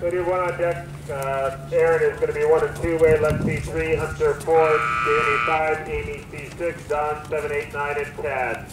Clear one on deck. Uh, Aaron is going to be one and two way. see three, Hunter four, Danny five, Amy C six, Don seven, eight, nine, and Tad.